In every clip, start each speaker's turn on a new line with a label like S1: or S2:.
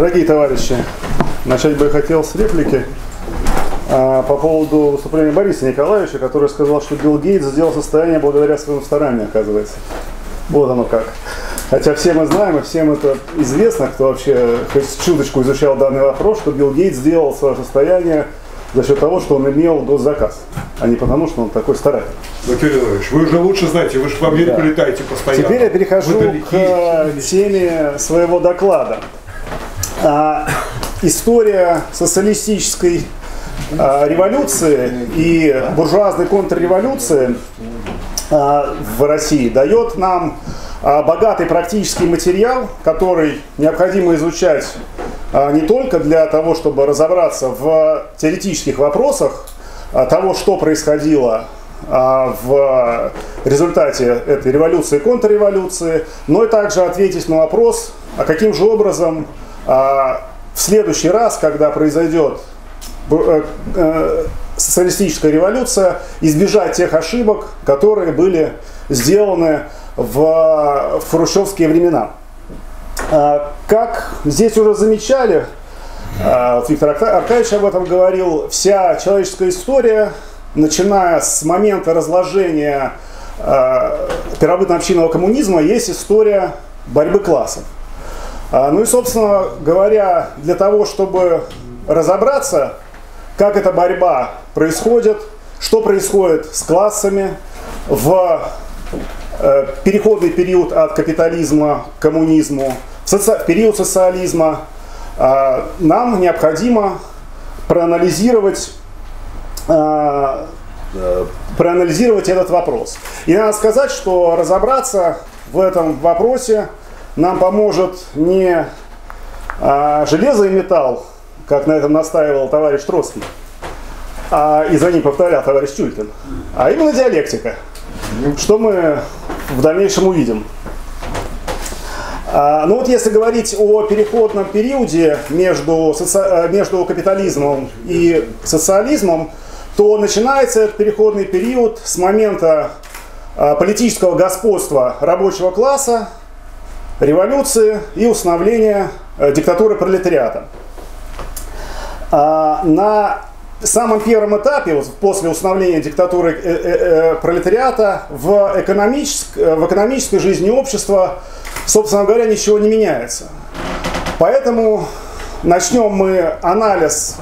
S1: Дорогие товарищи, начать бы я хотел с реплики а, по поводу выступления Бориса Николаевича, который сказал, что Билл Гейтс сделал состояние благодаря своему старанию, оказывается. Вот оно как. Хотя все мы знаем, и всем это известно, кто вообще хоть чуточку изучал данный вопрос, что Билл Гейтс сделал свое состояние за счет того, что он имел госзаказ, а не потому, что он такой старательный.
S2: Владимир Иванович, вы уже лучше знаете, вы же в Америку да. летаете постоянно.
S1: Теперь я перехожу к теме своего доклада. А, история социалистической а, революции и буржуазной контрреволюции а, в России дает нам а, богатый практический материал, который необходимо изучать а, не только для того, чтобы разобраться в теоретических вопросах а, того, что происходило а, в результате этой революции и контрреволюции, но и также ответить на вопрос, а каким же образом в следующий раз, когда произойдет э, э, социалистическая революция, избежать тех ошибок, которые были сделаны в, в хрущевские времена. А, как здесь уже замечали, а, Виктор Аркадьевич об этом говорил, вся человеческая история, начиная с момента разложения а, первобытно-общинного коммунизма, есть история борьбы классов. Ну и, собственно говоря, для того, чтобы разобраться, как эта борьба происходит, что происходит с классами в э, переходный период от капитализма к коммунизму, соци... период социализма, а, нам необходимо проанализировать а, э, проанализировать этот вопрос. И надо сказать, что разобраться в этом вопросе нам поможет не а, железо и металл, как на этом настаивал товарищ Троцкий, а, и за ним повторял товарищ Чулькин, а именно диалектика, что мы в дальнейшем увидим. А, ну вот если говорить о переходном периоде между, соци... Э, между капитализмом и социализмом, то начинается этот переходный период с момента а, политического господства рабочего класса, революции и установления э, диктатуры пролетариата. А, на самом первом этапе, после установления диктатуры э, пролетариата, в, экономическ... в экономической жизни общества собственно говоря, ничего не меняется. Поэтому начнем мы анализ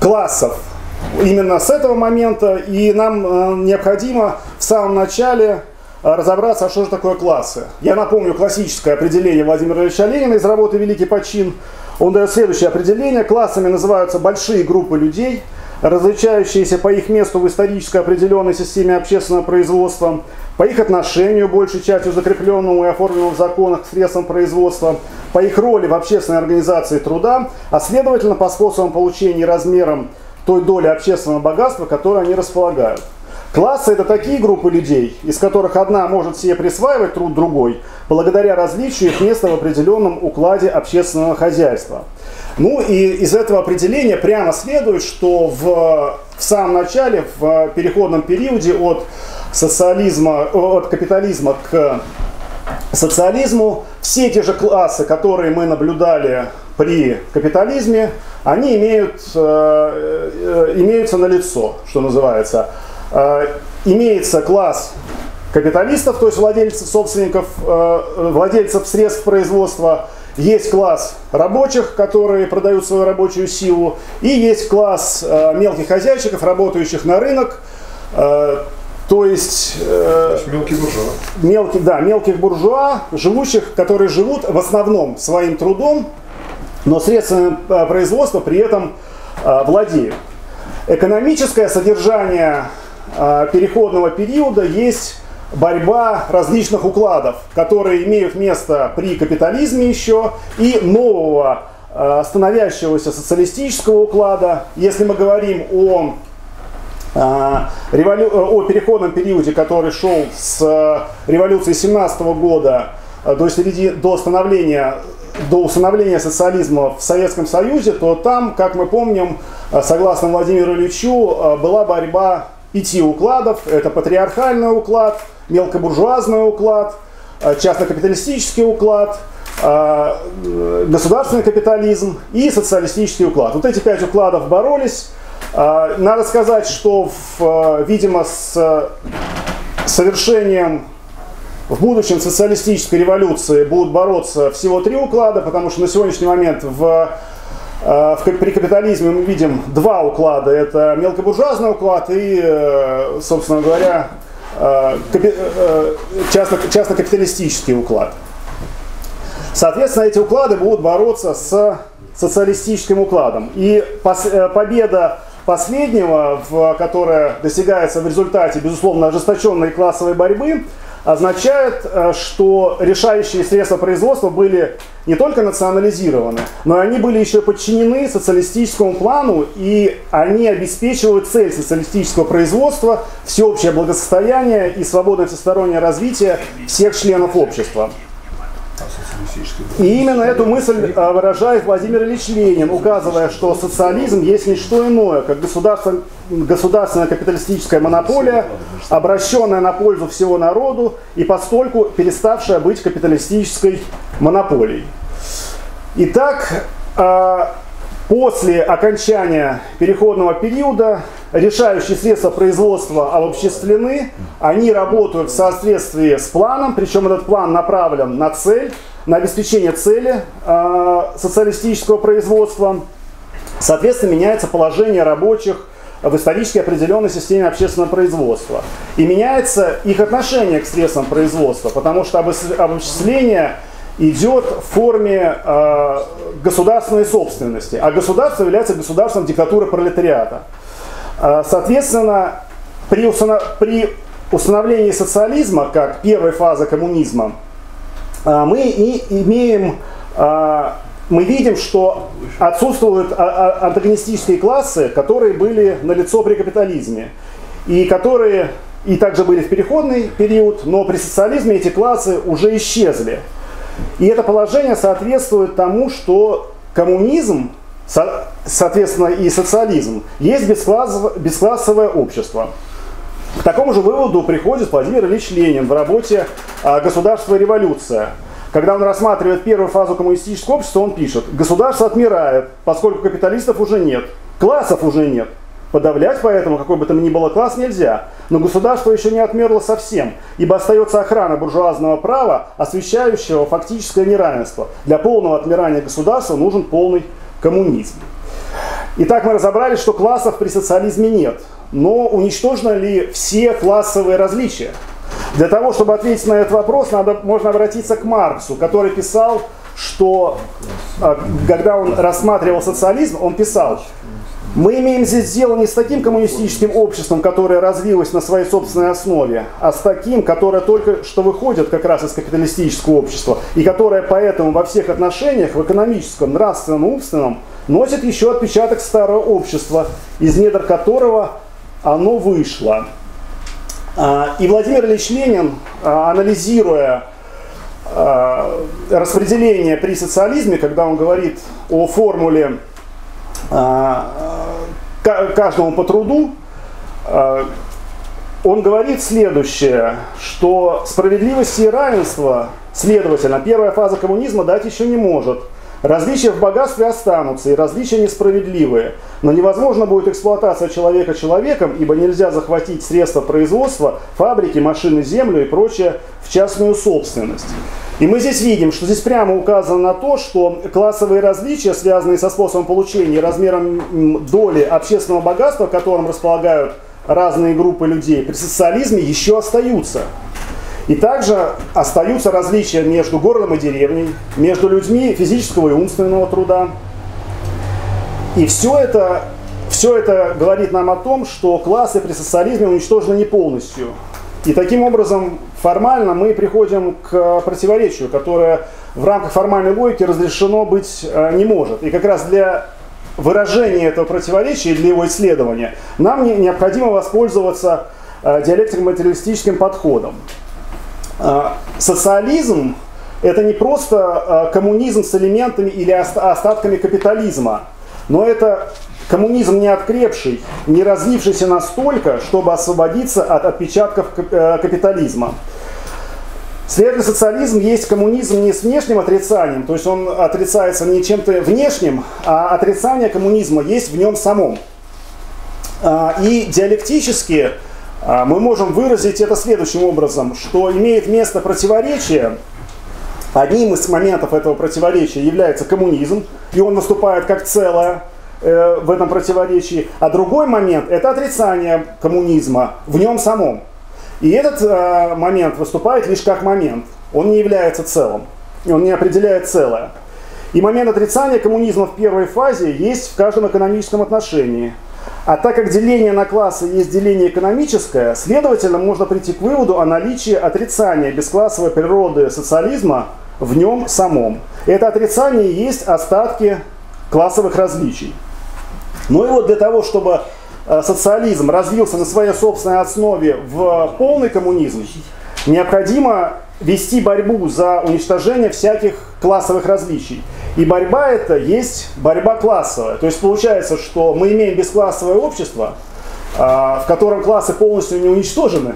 S1: классов именно с этого момента, и нам э, необходимо в самом начале э, разобраться, а что же такое классы. Я напомню классическое определение Владимира Ильича Ленина из работы «Великий почин». Он дает следующее определение. Классами называются большие группы людей, различающиеся по их месту в исторической определенной системе общественного производства, по их отношению, большей частью закрепленному и оформленному в законах средством производства, по их роли в общественной организации труда, а следовательно по способам получения и размерам той доли общественного богатства, которое они располагают. Классы – это такие группы людей, из которых одна может себе присваивать труд другой, благодаря различию их места в определенном укладе общественного хозяйства. Ну и из этого определения прямо следует, что в, в самом начале, в переходном периоде от социализма, от капитализма к социализму, все те же классы, которые мы наблюдали при капитализме, они имеют, э, э, имеются на лицо, что называется. Э, имеется класс капиталистов, то есть владельцев, собственников, э, владельцев средств производства, есть класс рабочих, которые продают свою рабочую силу, и есть класс э, мелких хозяйщиков, работающих на рынок, то есть,
S2: э, мелкие буржуа.
S1: Мелкий, да, мелких буржуа, живущих, которые живут в основном своим трудом, но средствами производства при этом э, владеют. Экономическое содержание переходного периода есть борьба различных укладов, которые имеют место при капитализме еще, и нового э, становящегося социалистического уклада. Если мы говорим о револю... о переходном периоде, который шел с э, революции 17 года э, до, середины, до, становления, до установления социализма в Советском Союзе, то там, как мы помним, э, согласно Владимиру Ильичу, была борьба пяти укладов. Это патриархальный уклад, мелкобуржуазный уклад, частно-капиталистический уклад, государственный капитализм и социалистический уклад. Вот эти пять укладов боролись. Надо сказать, что, видимо, с совершением в будущем социалистической революции будут бороться всего три уклада, потому что на сегодняшний момент э, в, при капитализме мы видим два уклада. Это мелкобуржуазный уклад и, э, собственно говоря, э, частно, частно-капиталистический уклад. Соответственно, эти уклады будут бороться с социалистическим укладом. И победа последнего, которая достигается в результате, безусловно, ожесточенной классовой борьбы, означает, э, что решающие средства производства были не только национализированы, но они были еще подчинены социалистическому плану, и они обеспечивают цель социалистического производства, всеобщее благосостояние и свободное всестороннее развитие всех членов общества. И именно эту мысль а, выражает Владимир Ильич Ленин, указывая, что социализм есть не что иное, как государство, государственная капиталистическая монополия, обращенная на пользу всего народу и постольку переставшая быть капиталистической монополией. Итак, а, после окончания переходного периода решающие средства производства обобществлены, они работают в соответствии с планом, причем этот план направлен на цель, на обеспечение цели э, социалистического производства. Соответственно, меняется положение рабочих в исторически определенной системе общественного производства. И меняется их отношение к средствам производства, потому что обобщение идет в форме э, государственной собственности, а государство является государством диктатуры пролетариата. Э, соответственно, при, установ... при установлении социализма, как первой фазы коммунизма, а, мы и имеем, а, мы видим, что отсутствуют а, антагонистические классы, которые были налицо при капитализме, и которые и также были в переходный период, но при социализме эти классы уже исчезли. И это положение соответствует тому, что коммунизм, соответственно и социализм, есть бесклассовое общество. К такому же выводу приходит Владимир Ильич Ленин в работе «Государство и революция». Когда он рассматривает первую фазу коммунистического общества, он пишет, государство отмирает, поскольку капиталистов уже нет, классов уже нет. Подавлять поэтому какой бы там ни было класс нельзя. Но государство еще не отмерло совсем, ибо остается охрана буржуазного права, освещающего фактическое неравенство. Для полного отмирания государства нужен полный коммунизм. Итак, мы разобрались, что классов при социализме нет. Но уничтожены ли все классовые различия? Для того, чтобы ответить на этот вопрос, надо, можно обратиться к Марксу, который писал, что а, когда он рассматривал социализм, он писал, мы имеем здесь дело не с таким коммунистическим обществом, которое развилось на своей собственной основе, а с таким, которое только что выходит как раз из капиталистического общества, и которое поэтому во всех отношениях, в экономическом, нравственном, умственном, носит еще отпечаток старого общества, из недр которого оно вышло. А, и Владимир Ильич Ленин, а, анализируя а, распределение при социализме, когда он говорит о формуле каждому по труду, он говорит следующее, что справедливости и равенства, следовательно, первая фаза коммунизма дать еще не может – Различия в богатстве останутся, и различия несправедливые. Но невозможно будет эксплуатация человека человеком, ибо нельзя захватить средства производства, фабрики, машины, землю и прочее в частную собственность. И мы здесь видим, что здесь прямо указано на то, что классовые различия, связанные со способом получения и размером доли общественного богатства, которым располагают разные группы людей, при социализме еще остаются. И также остаются различия между городом и деревней, между людьми физического и умственного труда. И все это, все это говорит нам о том, что классы при социализме уничтожены не полностью. И таким образом формально мы приходим к противоречию, которое в рамках формальной логики разрешено быть э, не может. И как раз для выражения этого противоречия, для его исследования, нам необходимо воспользоваться э, диалектико-материалистическим подходом. А, социализм это не просто а, коммунизм с элементами или остатками капитализма, но это коммунизм не открепший, не развившийся настолько, чтобы освободиться от отпечатков э, капитализма. Следовательно, социализм есть коммунизм не с внешним отрицанием, то есть он отрицается не чем-то внешним, а отрицание коммунизма есть в нем самом. А, и диалектически мы можем выразить это следующим образом, что имеет место противоречие, одним из моментов этого противоречия является коммунизм, и он выступает как целое э, в этом противоречии, а другой момент – это отрицание коммунизма в нем самом. И этот э, момент выступает лишь как момент. Он не является целым. Он не определяет целое. И момент отрицания коммунизма в первой фазе есть в каждом экономическом отношении. А так как деление на классы есть деление экономическое, следовательно, можно прийти к выводу о наличии отрицания бесклассовой природы социализма в нем самом. Это отрицание есть остатки классовых различий. Ну и вот для того, чтобы Э, социализм развился на своей собственной основе в полный коммунизм, необходимо вести борьбу за уничтожение всяких классовых различий. И борьба это есть борьба классовая. То есть получается, что мы имеем бесклассовое общество, э, в котором классы полностью не уничтожены,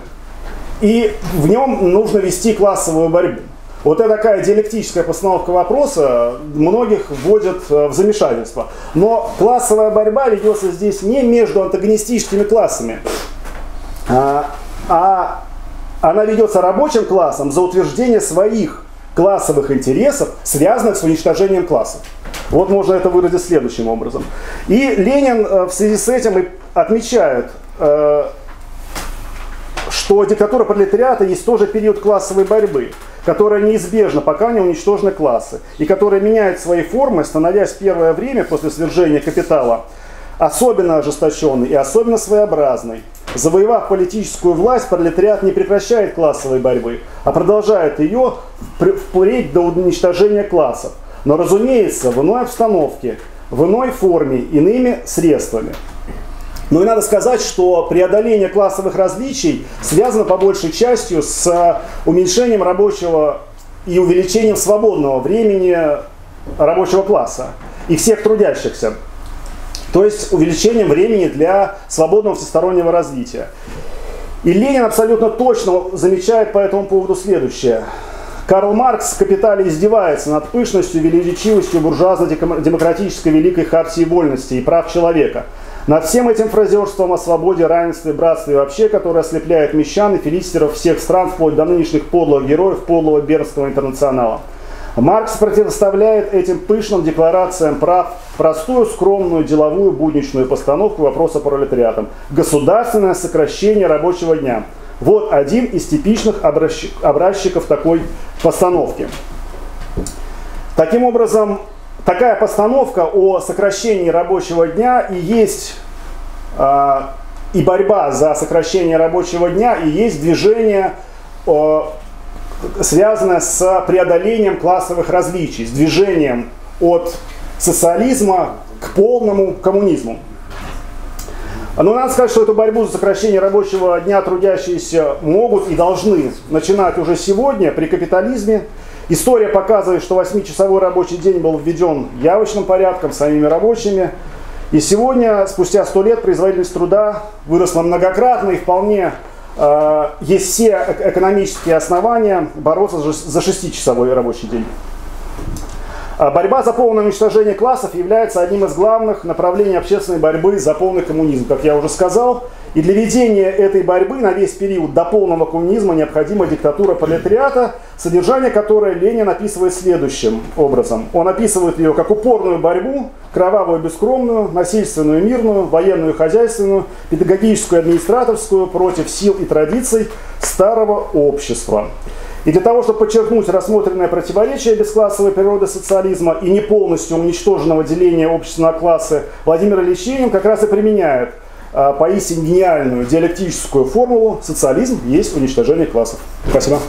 S1: и в нем нужно вести классовую борьбу. Вот это такая диалектическая постановка вопроса многих вводит э, в замешательство. Но классовая борьба ведется здесь не между антагонистическими классами, а, а она ведется рабочим классом за утверждение своих классовых интересов, связанных с уничтожением классов. Вот можно это выразить следующим образом. И Ленин э, в связи с этим и отмечает, э, что диктатура пролетариата есть тоже период классовой борьбы которая неизбежна, пока не уничтожены классы, и которая меняет свои формы, становясь первое время после свержения капитала особенно ожесточенной и особенно своеобразной. Завоевав политическую власть, пролетариат не прекращает классовой борьбы, а продолжает ее впредь до уничтожения классов. Но, разумеется, в иной обстановке, в иной форме, иными средствами. Ну и надо сказать, что преодоление классовых различий связано по большей частью с уменьшением рабочего и увеличением свободного времени рабочего класса и всех трудящихся. То есть увеличением времени для свободного всестороннего развития. И Ленин абсолютно точно замечает по этому поводу следующее. Карл Маркс в «Капитале» издевается над пышностью и величивостью буржуазно-демократической великой хартии вольности и прав человека – над всем этим фразерством о свободе, равенстве, братстве вообще, которое ослепляет мещан и филистеров всех стран, вплоть до нынешних подлых героев подлого бернского интернационала. Маркс противоставляет этим пышным декларациям прав простую, скромную, деловую, будничную постановку вопроса пролетариатом. Государственное сокращение рабочего дня. Вот один из типичных образчиков такой постановки. Таким образом, такая постановка о сокращении рабочего дня и есть э, и борьба за сокращение рабочего дня, и есть движение, э, связанное с преодолением классовых различий, с движением от социализма к полному коммунизму. Но надо сказать, что эту борьбу за сокращение рабочего дня трудящиеся могут и должны начинать уже сегодня при капитализме, История показывает, что 8-часовой рабочий день был введен явочным порядком, самими рабочими. И сегодня, спустя 100 лет, производительность труда выросла многократно и вполне есть все экономические основания бороться за 6-часовой рабочий день. А борьба за полное уничтожение классов является одним из главных направлений общественной борьбы за полный коммунизм, как я уже сказал. И для ведения этой борьбы на весь период до полного коммунизма необходима диктатура пролетариата, содержание которой Ленин описывает следующим образом. Он описывает ее как упорную борьбу, кровавую, бескромную, насильственную, мирную, военную, хозяйственную, педагогическую, администраторскую против сил и традиций старого общества. И для того, чтобы подчеркнуть рассмотренное противоречие бесклассовой природы социализма и не полностью уничтоженного деления общества на классы, Владимир Ильич Ленин как раз и применяет а, поистине гениальную диалектическую формулу «социализм есть уничтожение классов». Спасибо.